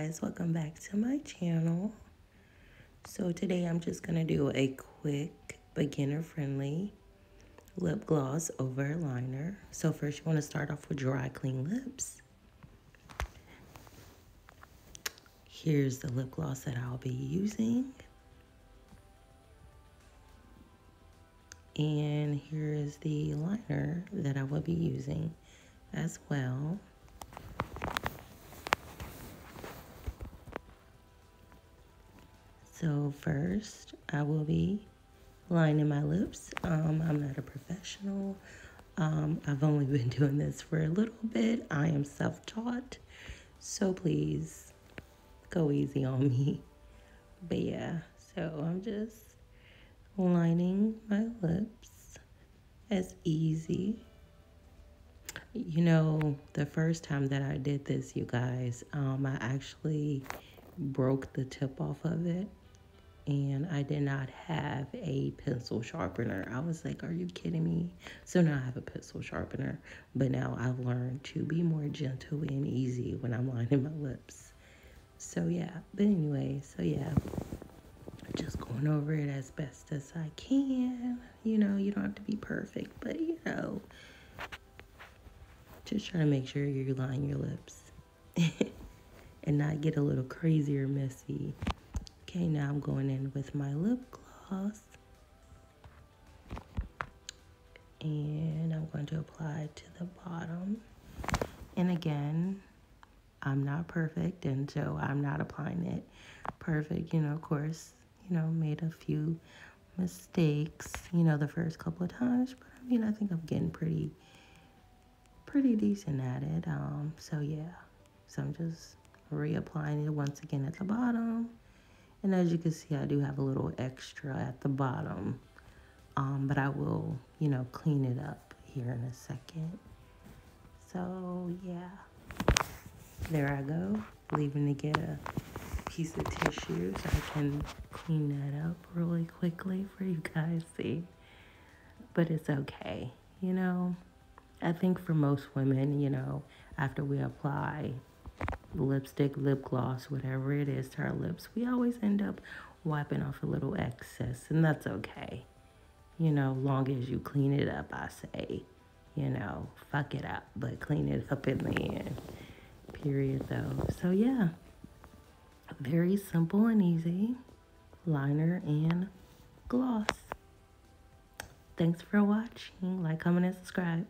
guys welcome back to my channel. So today i'm just gonna do a quick beginner friendly lip gloss over liner. So first you want to start off with dry clean lips. Here's the lip gloss that i'll be using. And here is the liner that i will be using as well So first, I will be lining my lips. Um, I'm not a professional. Um, I've only been doing this for a little bit. I am self-taught, so please go easy on me. But yeah, so I'm just lining my lips as easy. You know, the first time that I did this, you guys, um, I actually broke the tip off of it and I did not have a pencil sharpener. I was like, are you kidding me? So now I have a pencil sharpener, but now I've learned to be more gentle and easy when I'm lining my lips. So yeah, but anyway, so yeah, just going over it as best as I can. You know, you don't have to be perfect, but you know, just trying to make sure you're lining your lips and not get a little crazy or messy. Okay, now I'm going in with my lip gloss. And I'm going to apply to the bottom. And again, I'm not perfect, and so I'm not applying it perfect. You know, of course, you know, made a few mistakes, you know, the first couple of times. But I mean, I think I'm getting pretty, pretty decent at it. Um, so yeah, so I'm just reapplying it once again at the bottom. And as you can see, I do have a little extra at the bottom. Um, but I will, you know, clean it up here in a second. So, yeah. There I go. Leaving to get a piece of tissue so I can clean that up really quickly for you guys see. But it's okay, you know. I think for most women, you know, after we apply lipstick, lip gloss, whatever it is to our lips, we always end up wiping off a little excess, and that's okay. You know, long as you clean it up, I say. You know, fuck it up, but clean it up in the end. Period, though. So, yeah. Very simple and easy. Liner and gloss. Thanks for watching. Like, comment, and subscribe.